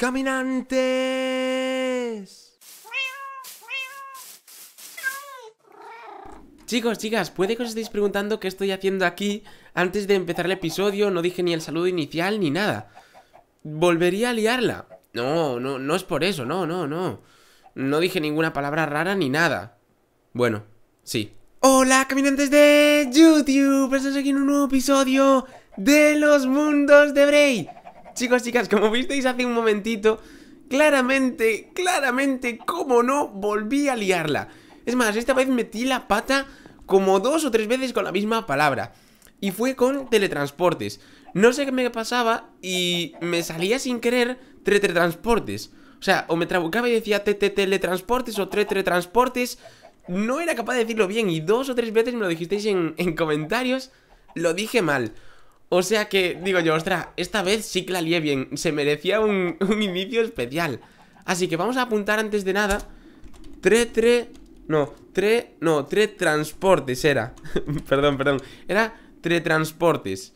caminantes. Chicos, chicas, puede que os estéis preguntando qué estoy haciendo aquí. Antes de empezar el episodio no dije ni el saludo inicial ni nada. ¿Volvería a liarla? No, no, no es por eso, no, no, no. No dije ninguna palabra rara ni nada. Bueno, sí. Hola, caminantes de YouTube. Estamos aquí en un nuevo episodio de los mundos de Bray. Chicos, chicas, como visteis hace un momentito, claramente, claramente, como no, volví a liarla. Es más, esta vez metí la pata como dos o tres veces con la misma palabra. Y fue con teletransportes. No sé qué me pasaba y me salía sin querer teletransportes. O sea, o me trabucaba y decía teletransportes o teletransportes. No era capaz de decirlo bien y dos o tres veces me lo dijisteis en comentarios. Lo dije mal. O sea que, digo yo, ostras, esta vez sí que la lié bien. Se merecía un, un inicio especial. Así que vamos a apuntar antes de nada. Tre, tre, no, tre, no, tre transportes era. perdón, perdón. Era tre transportes.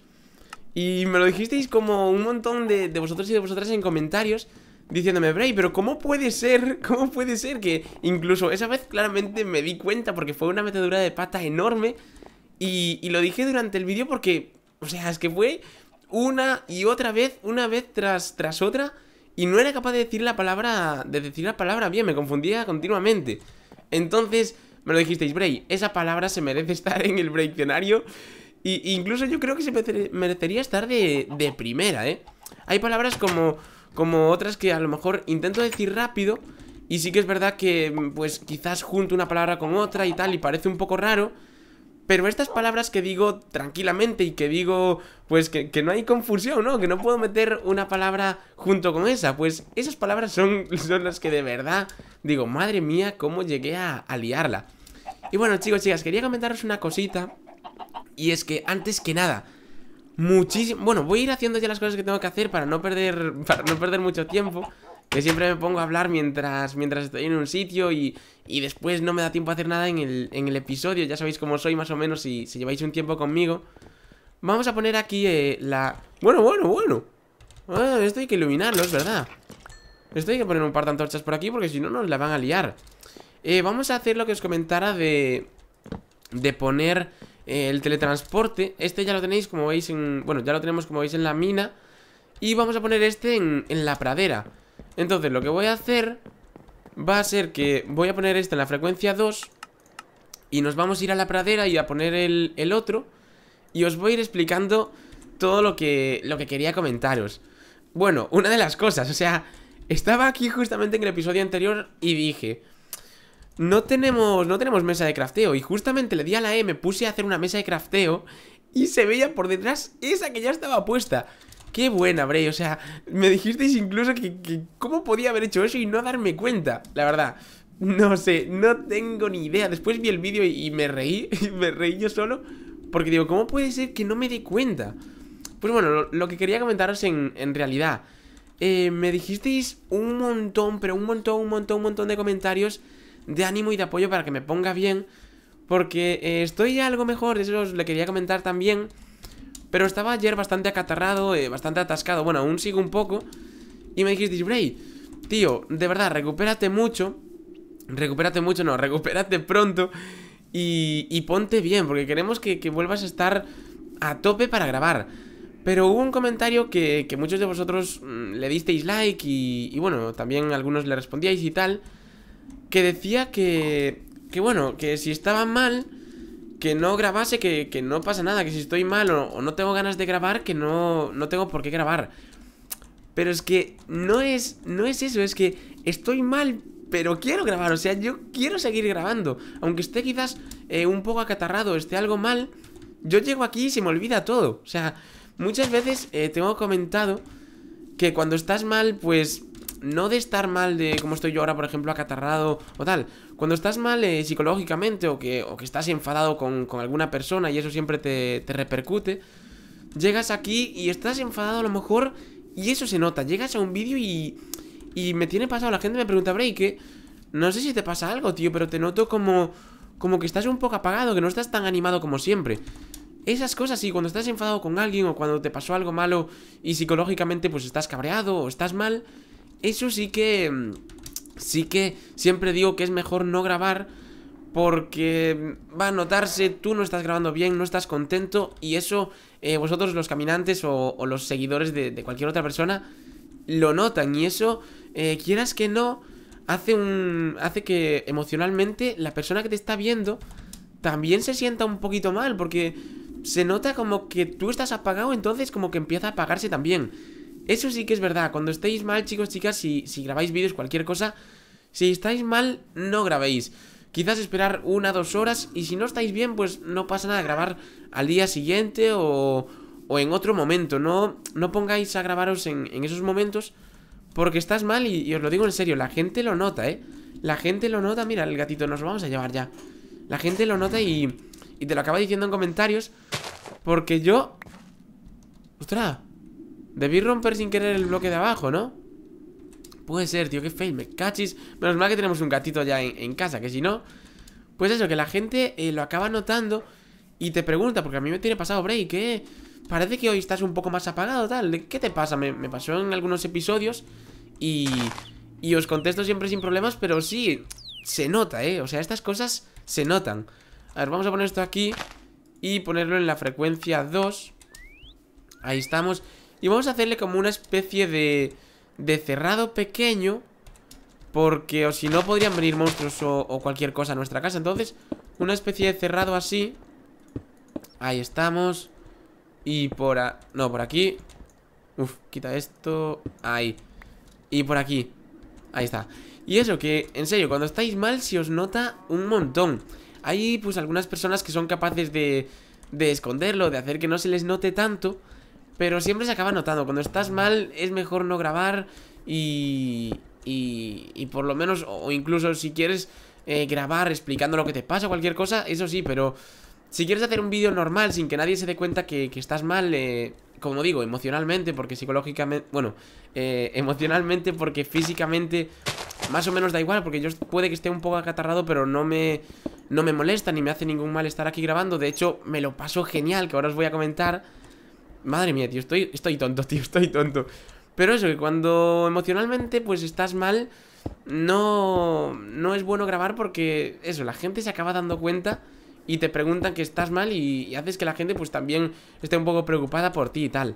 Y me lo dijisteis como un montón de, de vosotros y de vosotras en comentarios diciéndome, Bray, pero ¿cómo puede ser? ¿Cómo puede ser que incluso esa vez claramente me di cuenta porque fue una metedura de pata enorme y, y lo dije durante el vídeo porque o sea, es que fue una y otra vez, una vez tras, tras otra, y no era capaz de decir la palabra, de decir la palabra bien, me confundía continuamente. Entonces, me lo dijisteis, Bray, esa palabra se merece estar en el diccionario. Y incluso yo creo que se merecería estar de, de primera, ¿eh? Hay palabras como, como otras que a lo mejor intento decir rápido y sí que es verdad que, pues, quizás junto una palabra con otra y tal y parece un poco raro pero estas palabras que digo tranquilamente y que digo, pues que, no hay confusión, ¿no? Que no puedo meter una palabra junto con esa. Pues esas palabras son, son las que de verdad digo, madre mía, cómo llegué a, a liarla. Y bueno, chicos, chicas, quería comentaros una cosita. Y es que antes que nada, muchísimo... Bueno, voy a ir haciendo ya las cosas que tengo que hacer para no perder, para no perder mucho tiempo que siempre me pongo a hablar mientras, mientras estoy en un sitio y, y después no me da tiempo a hacer nada en el, en el episodio. Ya sabéis cómo soy más o menos si, si lleváis un tiempo conmigo. Vamos a poner aquí eh, la... Bueno, bueno, bueno. Ah, esto hay que iluminarlo, es verdad. Esto hay que poner un par de antorchas por aquí porque si no nos la van a liar. Eh, vamos a hacer lo que os comentara de... De poner eh, el teletransporte. Este ya lo tenéis como veis en... Bueno, ya lo tenemos como veis en la mina. Y vamos a poner este en, en la pradera. Entonces lo que voy a hacer va a ser que voy a poner este en la frecuencia 2 y nos vamos a ir a la pradera y a poner el, otro y os voy a ir explicando todo lo que, lo que quería comentaros. Bueno, una de las cosas, o sea, estaba aquí justamente en el episodio anterior y dije... No tenemos, no tenemos mesa de crafteo Y justamente le di a la E, me puse a hacer una mesa de crafteo Y se veía por detrás esa que ya estaba puesta Qué buena, Bray, o sea, me dijisteis incluso que, cómo podía haber hecho eso y no darme cuenta, la verdad. No sé, no tengo ni idea. Después vi el vídeo y, me reí, me reí yo solo, porque digo, ¿cómo puede ser que no me dé cuenta? Pues bueno, lo, que quería comentaros en, en realidad, eh, me dijisteis un montón, pero un montón, un montón, un montón de comentarios de ánimo y de apoyo para que me ponga bien, porque eh, estoy algo mejor, eso os le quería comentar también. Pero estaba ayer bastante acatarrado, eh, bastante atascado Bueno, aún sigo un poco Y me dijisteis, Bray, tío, de verdad, recupérate mucho Recupérate mucho, no, recupérate pronto y, ponte bien, porque queremos que, vuelvas a estar a tope para grabar Pero hubo un comentario que, muchos de vosotros mm, le disteis like y, y, bueno, también algunos le respondíais y tal Que decía que, que bueno, que si estaba mal que no grabase, que, no pasa nada, que si estoy mal o, no tengo ganas de grabar, que no, no tengo por qué grabar. Pero es que no es, no es eso, es que estoy mal, pero quiero grabar, o sea, yo quiero seguir grabando. Aunque esté quizás eh, un poco acatarrado, esté algo mal, yo llego aquí y se me olvida todo. O sea, muchas veces eh, tengo comentado que cuando estás mal, pues no de estar mal de como estoy yo ahora, por ejemplo, acatarrado o tal. Cuando estás mal eh, psicológicamente o que, o que estás enfadado con, alguna persona y eso siempre te, te repercute, llegas aquí y estás enfadado a lo mejor y eso se nota. Llegas a un vídeo y, y me tiene pasado, la gente me pregunta, Bray, que no sé si te pasa algo, tío, pero te noto como, como que estás un poco apagado, que no estás tan animado como siempre. Esas cosas, sí, cuando estás enfadado con alguien o cuando te pasó algo malo y psicológicamente pues estás cabreado o estás mal, Eso sí que... Mm, sí que siempre digo que es mejor no grabar porque va a notarse, tú no estás grabando bien, no estás contento y eso eh, vosotros los caminantes o, los seguidores de, cualquier otra persona lo notan y eso, eh, quieras que no, hace un hace que emocionalmente la persona que te está viendo también se sienta un poquito mal porque se nota como que tú estás apagado, entonces como que empieza a apagarse también. Eso sí que es verdad, cuando estéis mal, chicos, chicas, si, si grabáis vídeos, cualquier cosa, si estáis mal, no grabéis. Quizás esperar una, dos horas y si no estáis bien, pues no pasa nada, grabar al día siguiente o, o en otro momento. No, no pongáis a grabaros en, en esos momentos porque estás mal y, os lo digo en serio, la gente lo nota, ¿eh? La gente lo nota, mira, el gatito nos lo vamos a llevar ya. La gente lo nota y, y te lo acaba diciendo en comentarios porque yo... ¡Ostras! Debí romper sin querer el bloque de abajo, ¿no? Puede ser, tío, qué fail, me cachis Menos mal que tenemos un gatito ya en, casa Que si no, pues eso, que la gente eh, lo acaba notando Y te pregunta, porque a mí me tiene pasado, Bray Que parece que hoy estás un poco más apagado, tal ¿Qué te pasa? Me, pasó en algunos episodios Y, y os contesto siempre sin problemas Pero sí, se nota, ¿eh? O sea, estas cosas se notan A ver, vamos a poner esto aquí Y ponerlo en la frecuencia 2 Ahí estamos Y vamos a hacerle como una especie de de cerrado pequeño Porque o si no podrían venir monstruos o, cualquier cosa a nuestra casa. Entonces, una especie de cerrado así. Ahí estamos. Y por... A... No, por aquí. Uf, quita esto. Ahí. Y por aquí. Ahí está. Y eso, que en serio, cuando estáis mal se os nota un montón. Hay pues algunas personas que son capaces de, de esconderlo De hacer que no se les note tanto pero siempre se acaba notando. Cuando estás mal es mejor no grabar y... Y, y por lo menos, o incluso si quieres eh, grabar explicando lo que te pasa, cualquier cosa, eso sí, pero si quieres hacer un vídeo normal sin que nadie se dé cuenta que, estás mal, eh, como digo, emocionalmente, porque psicológicamente, bueno, eh, emocionalmente, porque físicamente más o menos da igual, porque yo puede que esté un poco acatarrado, pero no me, no me molesta ni me hace ningún mal estar aquí grabando. De hecho, me lo paso genial, que ahora os voy a comentar. Madre mía, tío, estoy, estoy tonto, tío, estoy tonto. Pero eso, que cuando emocionalmente pues estás mal No, no es bueno grabar porque eso, la gente se acaba dando cuenta Y te preguntan que estás mal y, haces que la gente pues también esté un poco preocupada por ti y tal.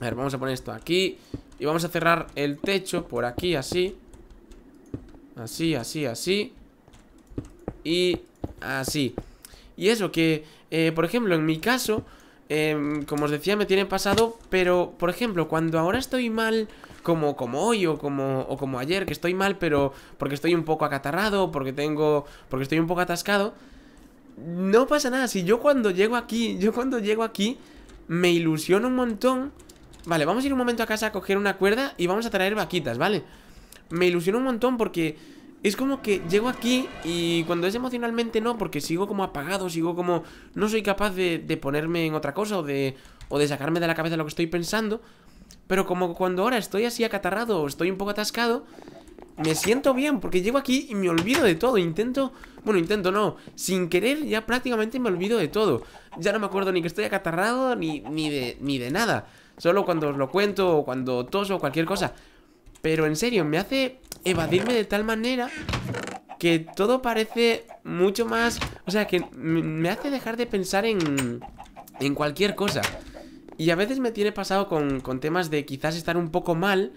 A ver, vamos a poner esto aquí Y vamos a cerrar el techo por aquí, así. Así, así, así. Y así. Y eso, que, eh, por ejemplo, en mi caso Em, como os decía, me tiene pasado, pero, por ejemplo, cuando ahora estoy mal, como, como hoy o como, o como ayer, que estoy mal, pero porque estoy un poco acatarrado, porque tengo, porque estoy un poco atascado, no pasa nada. Si yo cuando llego aquí, yo cuando llego aquí, me ilusiono un montón. Vale, vamos a ir un momento a casa a coger una cuerda y vamos a traer vaquitas, ¿vale? Me ilusiono un montón porque es como que llego aquí y cuando es emocionalmente no, porque sigo como apagado, sigo como... No soy capaz de, ponerme en otra cosa o de, o de sacarme de la cabeza lo que estoy pensando. Pero como cuando ahora estoy así acatarrado o estoy un poco atascado, me siento bien porque llego aquí y me olvido de todo. Intento, bueno, intento no, sin querer ya prácticamente me olvido de todo. Ya no me acuerdo ni que estoy acatarrado ni, ni, de, ni de nada. Solo cuando os lo cuento o cuando toso o cualquier cosa. Pero en serio, me hace evadirme de tal manera que todo parece mucho más... O sea, que me hace dejar de pensar en, en cualquier cosa. Y a veces me tiene pasado con, con temas de quizás estar un poco mal.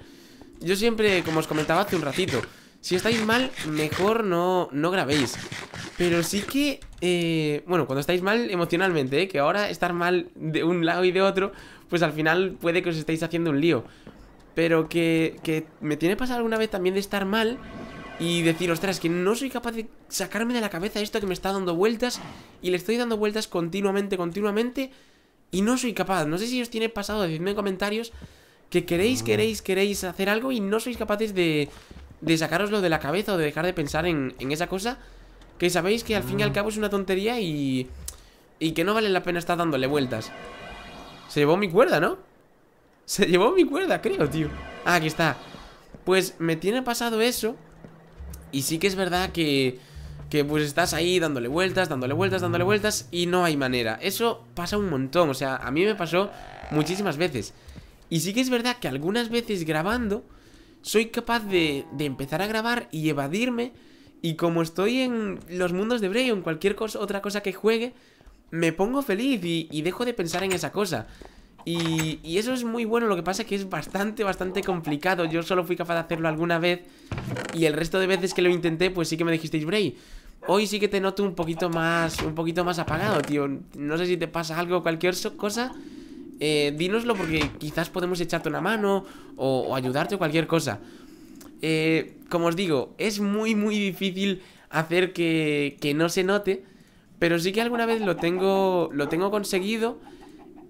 Yo siempre, como os comentaba hace un ratito, si estáis mal, mejor no, no grabéis. Pero sí que, eh, bueno, cuando estáis mal emocionalmente, ¿eh? que ahora estar mal de un lado y de otro, pues al final puede que os estéis haciendo un lío. Pero que, que me tiene pasado alguna vez también de estar mal y decir, ostras, que no soy capaz de sacarme de la cabeza esto que me está dando vueltas y le estoy dando vueltas continuamente, continuamente y no soy capaz. No sé si os tiene pasado, decidme en comentarios que queréis, queréis, queréis hacer algo y no sois capaces de, de sacaroslo de la cabeza o de dejar de pensar en, en esa cosa que sabéis que al fin y al cabo es una tontería y, y que no vale la pena estar dándole vueltas. Se llevó mi cuerda, ¿no? Se llevó mi cuerda, creo, tío. Ah, aquí está. Pues me tiene pasado eso. Y sí que es verdad que Que pues estás ahí dándole vueltas, dándole vueltas, dándole vueltas Y no hay manera. Eso pasa un montón, o sea, a mí me pasó muchísimas veces. Y sí que es verdad que algunas veces grabando soy capaz de, de empezar a grabar y evadirme. Y como estoy en los mundos de Bray o en cualquier cosa, otra cosa que juegue, me pongo feliz y, y dejo de pensar en esa cosa. Y, y, eso es muy bueno, lo que pasa es que es bastante, bastante complicado. Yo solo fui capaz de hacerlo alguna vez Y el resto de veces que lo intenté, pues sí que me dijisteis Bray Hoy sí que te noto un poquito más, un poquito más apagado, tío. No sé si te pasa algo, cualquier cosa eh, Dínoslo porque quizás podemos echarte una mano O, o ayudarte o cualquier cosa eh, Como os digo, es muy, muy difícil hacer que, que no se note Pero sí que alguna vez lo tengo, lo tengo conseguido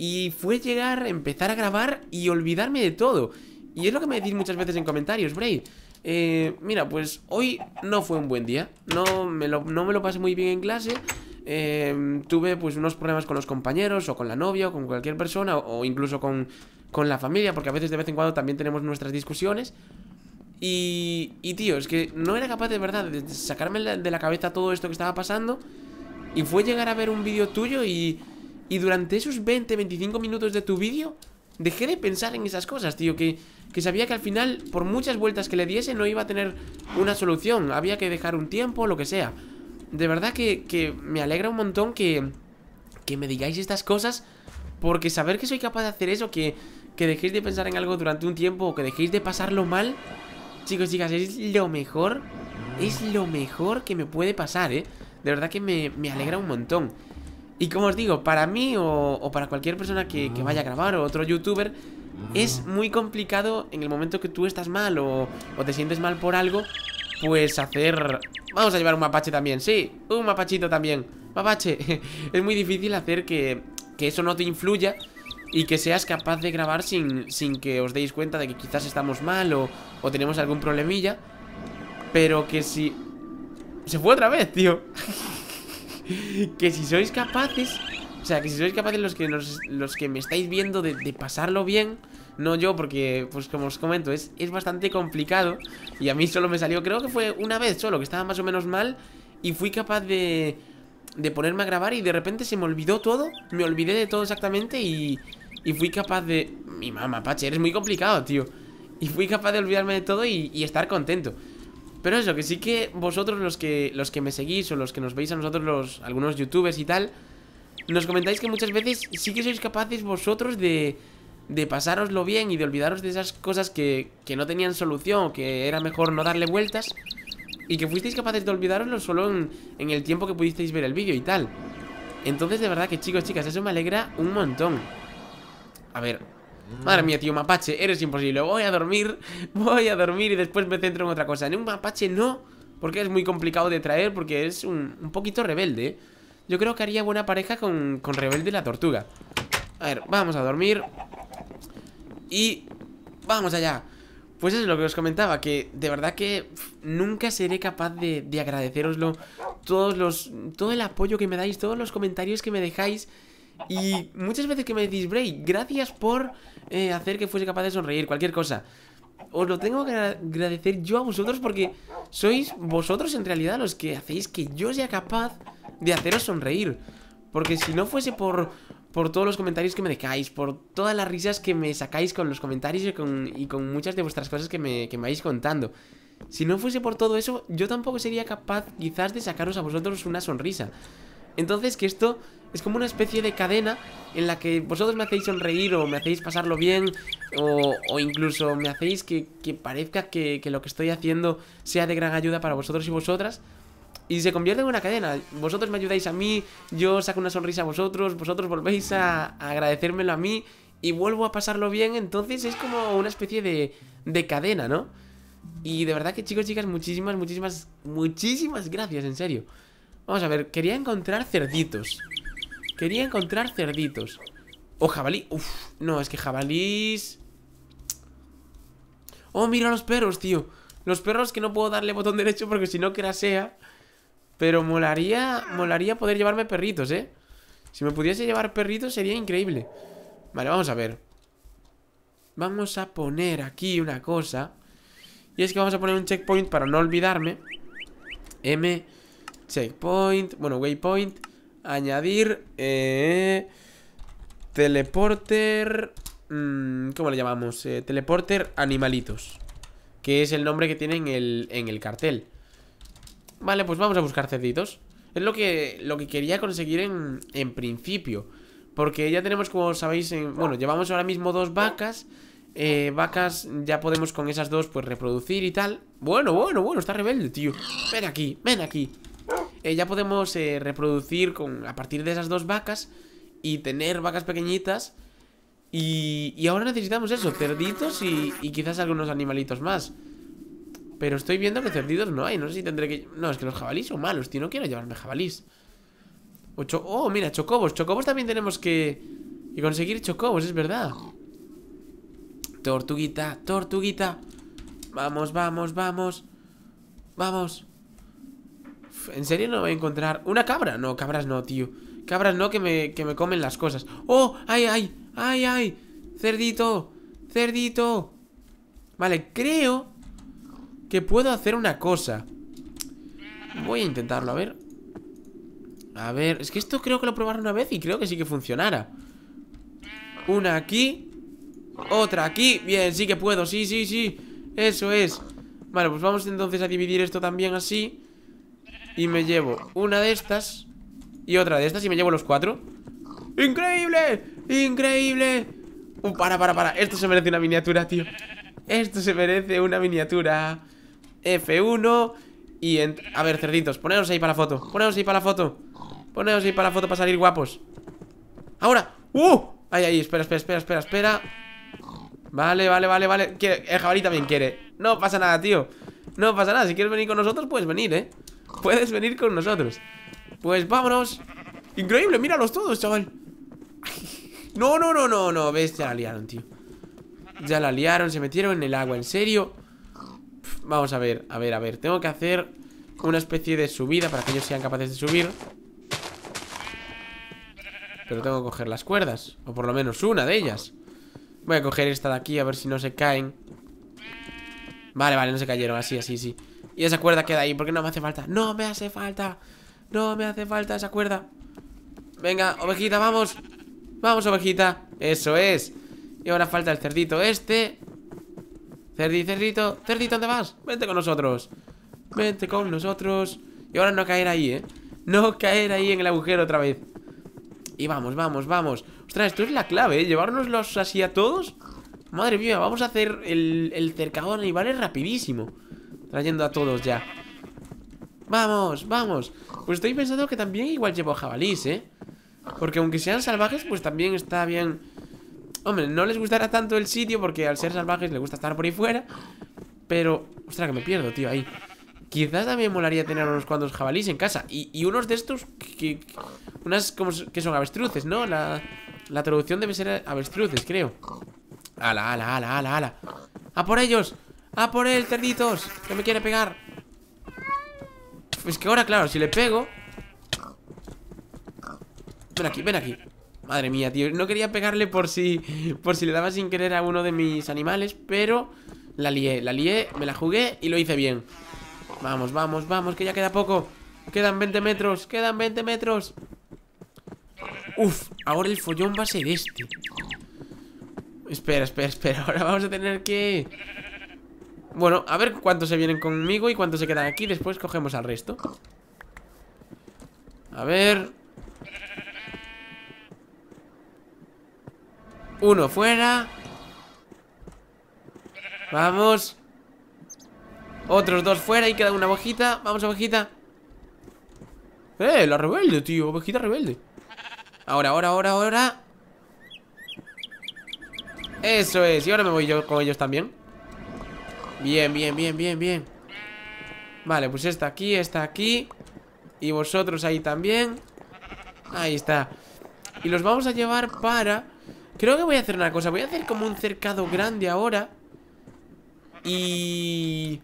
y fue llegar, empezar a grabar y olvidarme de todo. Y es lo que me decís muchas veces en comentarios, Bray. Eh, mira, pues hoy no fue un buen día. No me lo, no me lo pasé muy bien en clase. Eh, tuve pues unos problemas con los compañeros o con la novia o con cualquier persona o, incluso con, con, la familia, porque a veces de vez en cuando también tenemos nuestras discusiones. Y, y tío, es que no era capaz de verdad de sacarme de la cabeza todo esto que estaba pasando. Y fue llegar a ver un vídeo tuyo y y durante esos 20, 25 minutos de tu vídeo Dejé de pensar en esas cosas, tío que, que sabía que al final, por muchas vueltas que le diese No iba a tener una solución. Había que dejar un tiempo, lo que sea. De verdad que, que me alegra un montón que, que me digáis estas cosas Porque saber que soy capaz de hacer eso Que, que dejéis de pensar en algo durante un tiempo O que dejéis de pasarlo mal Chicos, chicas, es lo mejor Es lo mejor que me puede pasar, eh De verdad que me, me alegra un montón y como os digo, para mí o, para cualquier persona que, vaya a grabar o otro youtuber Es muy complicado en el momento que tú estás mal o, te sientes mal por algo Pues hacer... Vamos a llevar un mapache también, sí, un mapachito también Mapache, es muy difícil hacer que, eso no te influya y que seas capaz de grabar sin, sin, que os deis cuenta de que quizás estamos mal o, o, tenemos algún problemilla. Pero que si... Se fue otra vez, tío. que si sois capaces O sea, que si sois capaces los que, los, que me estáis viendo de, pasarlo bien No yo, porque, pues como os comento es, es bastante complicado Y a mí solo me salió, creo que fue una vez solo Que estaba más o menos mal Y fui capaz de, de ponerme a grabar Y de repente se me olvidó todo Me olvidé de todo exactamente y, y fui capaz de... Mi mamá, Pache, eres muy complicado, tío Y fui capaz de olvidarme de todo y estar contento pero eso, que sí que vosotros los que, los que me seguís o los que nos veis a nosotros, los, algunos youtubers y tal, nos comentáis que muchas veces sí que sois capaces vosotros de, de pasároslo bien y de olvidaros de esas cosas que, que no tenían solución, que era mejor no darle vueltas y que fuisteis capaces de olvidaroslo solo en, en el tiempo que pudisteis ver el vídeo y tal. Entonces, de verdad que chicos, chicas, eso me alegra un montón. A ver, Madre mía, tío, mapache, eres imposible. Voy a dormir, voy a dormir y después me centro en otra cosa. En un mapache no, porque es muy complicado de traer Porque es un, poquito rebelde. Yo creo que haría buena pareja con, con Rebelde la tortuga. A ver, vamos a dormir Y vamos allá. Pues eso es lo que os comentaba, que de verdad que nunca seré capaz de, de agradeceroslo todos los, todo el apoyo que me dais, todos los comentarios que me dejáis y muchas veces que me decís, Bray, gracias por eh, hacer que fuese capaz de sonreír, cualquier cosa. Os lo tengo que agradecer yo a vosotros porque sois vosotros en realidad los que hacéis que yo sea capaz de haceros sonreír. Porque si no fuese por, por todos los comentarios que me dejáis, por todas las risas que me sacáis con los comentarios y con, y con muchas de vuestras cosas que me, que me vais contando. Si no fuese por todo eso, yo tampoco sería capaz quizás de sacaros a vosotros una sonrisa. Entonces que esto es como una especie de cadena en la que vosotros me hacéis sonreír o me hacéis pasarlo bien o, incluso me hacéis que, parezca que, lo que estoy haciendo sea de gran ayuda para vosotros y vosotras y se convierte en una cadena. Vosotros me ayudáis a mí, yo saco una sonrisa a vosotros, vosotros volvéis a, agradecérmelo a mí y vuelvo a pasarlo bien. Entonces es como una especie de, de cadena, ¿no? Y de verdad que chicos, chicas, muchísimas, muchísimas, muchísimas gracias, en serio. Vamos a ver, quería encontrar cerditos. Quería encontrar cerditos. O jabalí, Uf, no, es que jabalís. Oh, mira los perros, tío. Los perros que no puedo darle botón derecho porque si no crasea. Pero molaría, molaría poder llevarme perritos, ¿eh? Si me pudiese llevar perritos sería increíble. Vale, vamos a ver. Vamos a poner aquí una cosa. Y es que vamos a poner un checkpoint para no olvidarme. M Checkpoint, bueno, waypoint Añadir eh, Teleporter mmm, ¿Cómo le llamamos? Eh, teleporter animalitos Que es el nombre que tiene en el, en el cartel. Vale, pues vamos a buscar cerditos Es lo que, lo que quería conseguir en, en principio Porque ya tenemos, como sabéis, en, bueno, llevamos ahora mismo dos vacas eh, Vacas, ya podemos con esas dos pues reproducir y tal. Bueno, bueno, bueno, está rebelde, tío. Ven aquí, ven aquí eh, Ya podemos eh, reproducir con, a partir de esas dos vacas Y tener vacas pequeñitas y, y ahora necesitamos eso, cerditos y, y quizás algunos animalitos más pero estoy viendo que cerditos no hay. No sé si tendré que... No, es que los jabalís son malos, tío. No quiero llevarme jabalís. Oh, mira, chocobos. Chocobos también tenemos que... Que conseguir chocobos, es verdad. Tortuguita, tortuguita. Vamos, vamos, vamos. Vamos. ¿En serio no voy a encontrar una cabra? No, cabras no, tío. Cabras no, que me, que me comen las cosas. ¡Oh! ¡Ay, ay! ¡Ay, ay! ¡Cerdito! ¡Cerdito! Vale, creo que puedo hacer una cosa Voy a intentarlo, a ver A ver, es que esto creo que lo probaron una vez y creo que sí que funcionara Una aquí Otra aquí, bien, sí que puedo, sí, sí, sí Eso es Vale, pues vamos entonces a dividir esto también así Y me llevo una de estas Y otra de estas y me llevo los cuatro. ¡Increíble! ¡Increíble! Uh, para, para, para. Esto se merece una miniatura, tío. Esto se merece una miniatura. F1 Y a ver, cerditos, poneos ahí para la foto. Poneos ahí para la foto. Poneos ahí para la foto para salir guapos. ¡Ahora! ¡Uh! Ahí, ahí, espera, espera, espera, espera, espera. Vale, vale, vale, vale. El jabalí también quiere. No pasa nada, tío. No pasa nada, si quieres venir con nosotros, puedes venir, ¿eh? Puedes venir con nosotros. Pues vámonos. Increíble, míralos todos, chaval. No, no, no, no, no Ves, ya la liaron, tío. Ya la liaron, se metieron en el agua, ¿en serio? Vamos a ver, a ver, a ver. Tengo que hacer una especie de subida Para que ellos sean capaces de subir. Pero tengo que coger las cuerdas O por lo menos una de ellas. Voy a coger esta de aquí a ver si no se caen. Vale, vale, no se cayeron Así, así, sí Y esa cuerda queda ahí porque no me hace falta. No me hace falta. No me hace falta esa cuerda. Venga, ovejita, vamos. Vamos, ovejita. Eso es. Y ahora falta el cerdito este. Cerdi, cerdito, cerdito, ¿dónde vas? Vente con nosotros. Vente con nosotros. Y ahora no caer ahí, ¿eh? No caer ahí en el agujero otra vez. Y vamos, vamos, vamos. Ostras, esto es la clave, ¿eh? Llevárnoslos así a todos. Madre mía, vamos a hacer el, el cercado de animales rapidísimo Trayendo a todos ya Vamos, vamos Pues estoy pensando que también igual llevo jabalís, ¿eh? Porque aunque sean salvajes, pues también está bien Hombre, no les gustará tanto el sitio porque al ser salvajes les gusta estar por ahí fuera. Pero, ostras, que me pierdo, tío, ahí. Quizás también molaría tener unos cuantos jabalíes en casa. Y, unos de estos que, unas como que son avestruces, ¿no? La, la traducción debe ser avestruces, creo. Ala, ala, ala, ala, ala. ¡A por ellos! ¡A por él, cerditos! Que me quiere pegar. Es que ahora, claro, si le pego. Ven aquí, ven aquí. Madre mía, tío No quería pegarle por si Por si le daba sin querer a uno de mis animales Pero la lié, la lié Me la jugué y lo hice bien Vamos, vamos, vamos, que ya queda poco Quedan 20 metros, quedan 20 metros Uf, ahora el follón va a ser este Espera, espera, espera Ahora vamos a tener que... Bueno, a ver cuántos se vienen conmigo Y cuántos se quedan aquí. Después cogemos al resto. A ver. Uno fuera. Vamos. Otros dos fuera y queda una ovejita Vamos, ovejita Eh, la rebelde, tío. Ovejita rebelde. Ahora, ahora, ahora, ahora. Eso es. Y ahora me voy yo con ellos también Bien, bien, bien, bien, bien. Vale, pues esta aquí, esta aquí. Y vosotros ahí también. Ahí está. Y los vamos a llevar para Creo que voy a hacer una cosa. Voy a hacer como un cercado grande ahora. Y...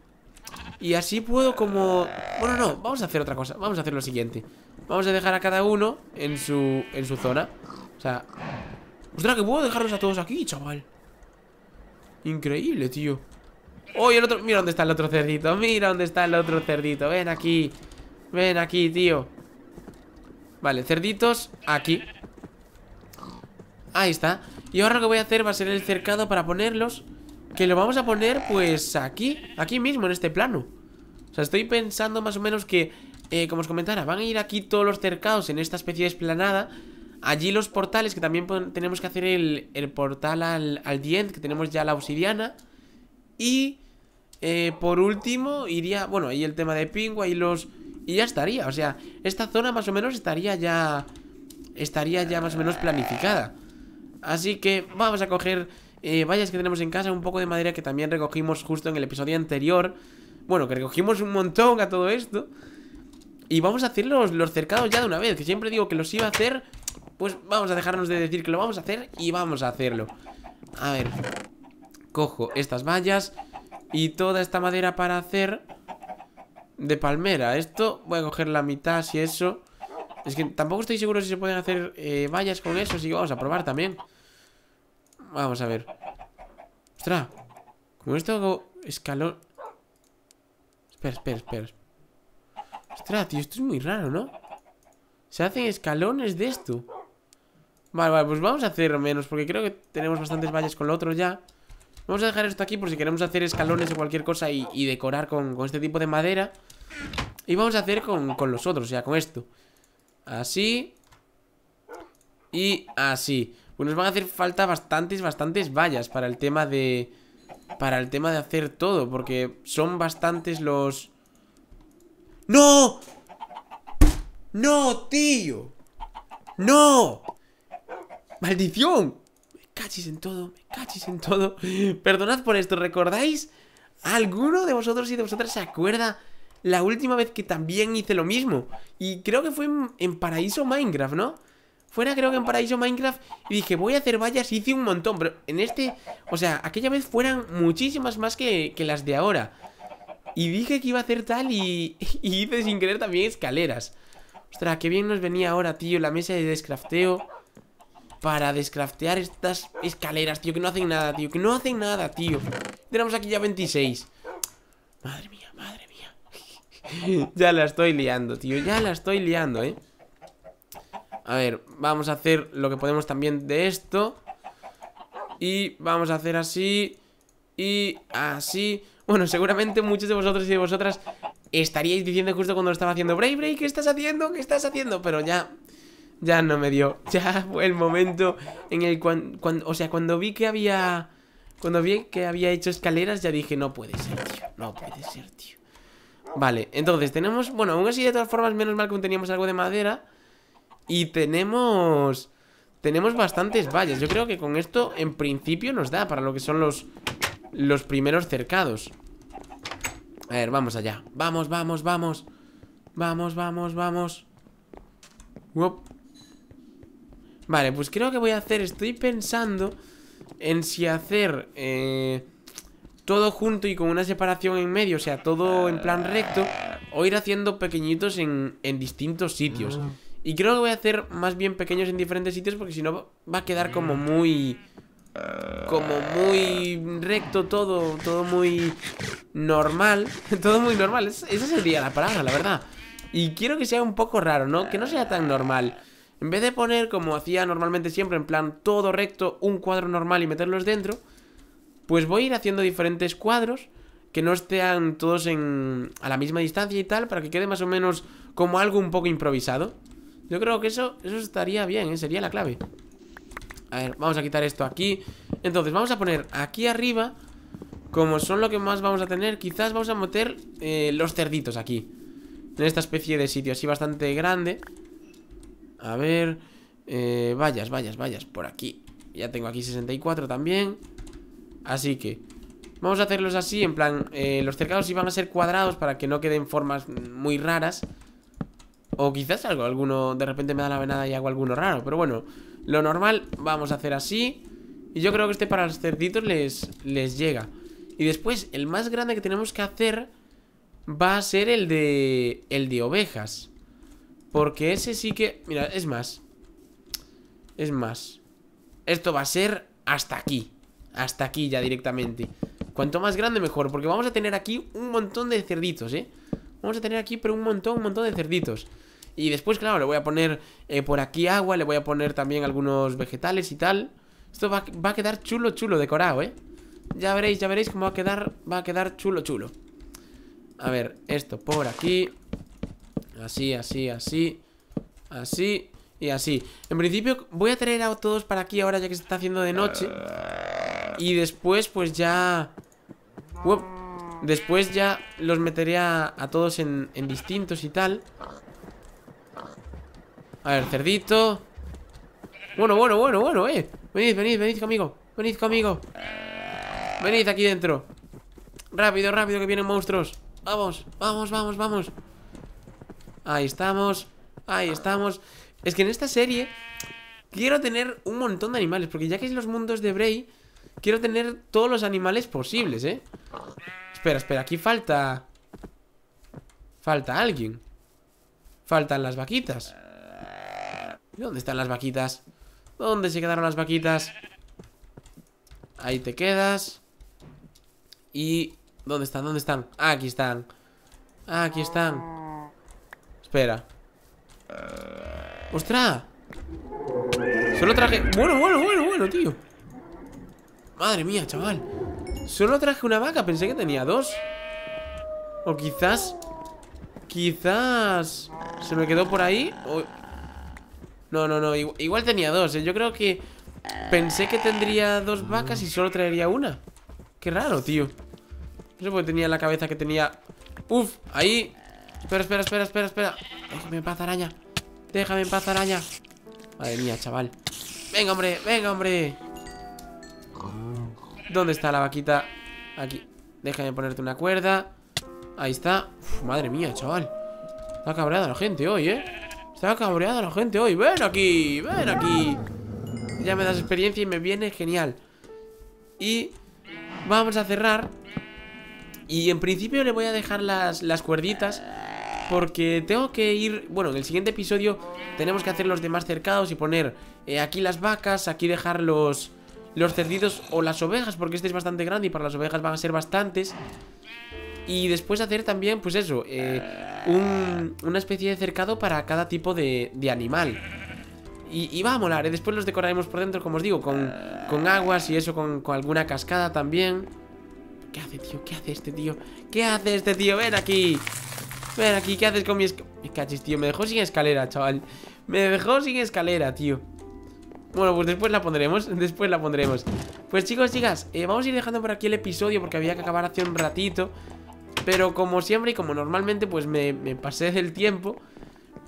Y así puedo como... Bueno, no, vamos a hacer otra cosa. Vamos a hacer lo siguiente. Vamos a dejar a cada uno en su, en su zona. O sea... Ostras, que puedo dejarlos a todos aquí, chaval. Increíble, tío Oh, el otro... Mira dónde está el otro cerdito Mira dónde está el otro cerdito Ven aquí Ven aquí, tío. Vale, cerditos aquí. Ahí está. Y ahora lo que voy a hacer va a ser el cercado para ponerlos Que lo vamos a poner, pues, aquí Aquí mismo, en este plano. O sea, estoy pensando más o menos que eh, Como os comentara, van a ir aquí todos los cercados En esta especie de esplanada. Allí los portales, que también tenemos que hacer el, el portal al, al Que tenemos ya la obsidiana. Y... Eh, por último, iría... Bueno, ahí el tema de Pingua y los... Y ya estaría, o sea, esta zona más o menos estaría ya... Estaría ya más o menos planificada Así que vamos a coger eh, vallas que tenemos en casa, un poco de madera que también recogimos justo en el episodio anterior. Bueno, que recogimos un montón a todo esto. Y vamos a hacer los, los cercados ya de una vez, que siempre digo que los iba a hacer. Pues vamos a dejarnos de decir que lo vamos a hacer y vamos a hacerlo. A ver, cojo estas vallas y toda esta madera para hacer de palmera. Esto voy a coger la mitad, si eso... Es que tampoco estoy seguro si se pueden hacer eh, vallas con eso, así que vamos a probar también. Vamos a ver. Ostras. Con esto hago escalón. Espera, espera, espera. Ostras, tío, esto es muy raro, ¿no? Se hacen escalones de esto. Vale, vale, pues vamos a hacer menos, porque creo que tenemos bastantes vallas con lo otro ya. Vamos a dejar esto aquí por si queremos hacer escalones o cualquier cosa y, decorar con, este tipo de madera. Y vamos a hacer con, los otros, o sea, con esto. Así. Y así. Pues nos van a hacer falta bastantes, bastantes vallas para el tema de... Para el tema de hacer todo, porque son bastantes los... ¡No! ¡No, tío! ¡No! ¡Maldición! Cachis en todo, me cachis en todo Perdonad por esto, ¿recordáis? ¿Alguno de vosotros y de vosotras se acuerda la última vez que también hice lo mismo? Y creo que fue en, en Paraíso Minecraft, ¿no? Fuera creo que en Paraíso Minecraft Y dije, voy a hacer vallas y hice un montón Pero en este, o sea, aquella vez fueran muchísimas más que, las de ahora Y dije que iba a hacer tal y, y hice sin querer también escaleras Ostras, qué bien nos venía ahora, tío La mesa de descrafteo Para descraftear estas escaleras, tío Que no hacen nada, tío, que no hacen nada, tío. Tenemos aquí ya 26 Madre mía, madre mía. Ya la estoy liando, tío Ya la estoy liando, eh. A ver, vamos a hacer lo que podemos también de esto. Y vamos a hacer así Y así. Bueno, seguramente muchos de vosotros y de vosotras Estaríais diciendo justo cuando lo estaba haciendo Bray, Bray, ¿qué estás haciendo? ¿Qué estás haciendo? Pero ya Ya no me dio. Ya fue el momento en el cuando, O sea, cuando vi que había Cuando vi que había hecho escaleras Ya dije, no puede ser, tío No puede ser, tío Vale, entonces tenemos Bueno, aún así de todas formas, menos mal que teníamos algo de madera y tenemos... Tenemos bastantes vallas. Yo creo que con esto en principio nos da Para lo que son los, los primeros cercados. A ver, vamos allá. Vamos, vamos, vamos. Vamos, vamos, vamos Vale, pues creo que voy a hacer Estoy pensando en si hacer eh, todo junto y con una separación en medio, o sea, todo en plan recto, o ir haciendo pequeñitos en, en distintos sitios. Y creo que voy a hacer más bien pequeños en diferentes sitios porque si no va a quedar como muy... Como muy recto todo, todo muy normal. todo muy normal, esa sería la palabra, la verdad. Y quiero que sea un poco raro, ¿no? Que no sea tan normal. En vez de poner como hacía normalmente siempre, en plan todo recto, un cuadro normal y meterlos dentro, pues voy a ir haciendo diferentes cuadros que no estén todos en, a la misma distancia y tal, para que quede más o menos como algo un poco improvisado. Yo creo que eso, eso estaría bien, ¿eh? sería la clave A ver, vamos a quitar esto aquí Entonces, vamos a poner aquí arriba Como son lo que más vamos a tener Quizás vamos a meter eh, los cerditos aquí En esta especie de sitio así bastante grande A ver eh, Vallas, vallas, vallas, por aquí. Ya tengo aquí 64 también. Así que Vamos a hacerlos así, en plan eh, Los cercados van a ser cuadrados para que no queden formas muy raras. O quizás algo, alguno de repente me da la venada y hago alguno raro Pero bueno, lo normal vamos a hacer así. Y yo creo que este para los cerditos les, les llega. Y después, el más grande que tenemos que hacer Va a ser el de... El de ovejas Porque ese sí que... Mira, es más Es más Esto va a ser hasta aquí Hasta aquí ya directamente Cuanto más grande mejor Porque vamos a tener aquí un montón de cerditos, ¿eh? Vamos a tener aquí pero un montón, un montón de cerditos y después, claro, le voy a poner eh, por aquí agua, le voy a poner también algunos vegetales y tal. Esto va, a quedar chulo, chulo decorado, ¿eh? Ya veréis, ya veréis cómo va a quedar Va a quedar chulo, chulo A ver, esto por aquí Así, así, así Así y así. En principio voy a traer a todos para aquí ahora ya que se está haciendo de noche. Y después pues ya Después ya los meteré a, todos en, en distintos y tal. A ver, cerdito. Bueno, bueno, bueno, bueno, eh. Venid, venid, venid conmigo Venid conmigo. Venid aquí dentro. Rápido, rápido que vienen monstruos. Vamos, vamos, vamos, vamos Ahí estamos Ahí estamos Es que en esta serie Quiero tener un montón de animales Porque ya que es los mundos de Bray Quiero tener todos los animales posibles, ¿eh? Espera, espera, aquí falta... Falta alguien Faltan las vaquitas ¿Dónde están las vaquitas? ¿Dónde se quedaron las vaquitas? Ahí te quedas Y... ¿Dónde están? ¿Dónde están? aquí están Aquí están Espera. ¡Ostras! Solo traje... Bueno, bueno, bueno, bueno, tío. Madre mía, chaval. Solo traje una vaca, pensé que tenía dos. O quizás Quizás Se me quedó por ahí No, no, no, igual, tenía dos ¿eh? Yo creo que Pensé que tendría dos vacas y solo traería una. Qué raro, tío. No sé por qué tenía en la cabeza que tenía Uf, ahí Espera, espera, espera, espera, espera. Déjame en paz, araña. Déjame en paz, araña. Madre mía, chaval. Venga, hombre, venga, hombre. ¿Dónde está la vaquita? Aquí. Déjame ponerte una cuerda. Ahí está. Madre mía, chaval. Está cabreada la gente hoy, ¿eh? Está cabreada la gente hoy. Ven aquí, ven aquí. Ya me das experiencia y me viene genial. Y Vamos a cerrar. Y en principio le voy a dejar las, las cuerditas porque tengo que ir... Bueno, en el siguiente episodio tenemos que hacer los demás cercados y poner eh, aquí las vacas, aquí dejar los, los cerditos o las ovejas, porque este es bastante grande y para las ovejas van a ser bastantes. Y después hacer también, pues eso, eh, una especie de cercado para cada tipo de, animal. Y, va a molar, ¿eh? después los decoraremos por dentro, como os digo, con, aguas y eso, con, con, alguna cascada también. ¿Qué hace, tío? ¿Qué hace este tío? ¿Qué hace este tío? ¡Ven aquí! Ven aquí, ¿qué haces con mi escalera? Me cachis, tío, me dejó sin escalera, chaval. Me dejó sin escalera, tío. Bueno, pues después la pondremos, después la pondremos. Pues chicos, chicas, eh, vamos a ir dejando por aquí el episodio Porque había que acabar hace un ratito. Pero como siempre y como normalmente Pues me, pasé del tiempo.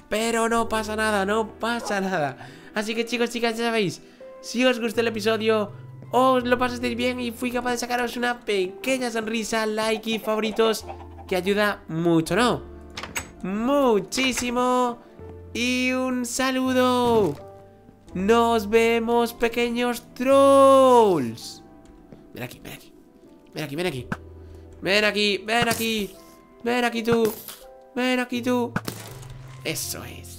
Pero no pasa nada, no pasa nada. Así que chicos, chicas, ya sabéis Si os gustó el episodio Os lo pasasteis bien y fui capaz de sacaros una pequeña sonrisa Like y favoritos Que ayuda mucho, ¿no? Muchísimo Y un saludo ¡Nos vemos, pequeños trolls! Ven aquí, ven aquí. Ven aquí, ven aquí. Ven aquí, ven aquí. Ven aquí tú. Ven aquí tú. Eso es.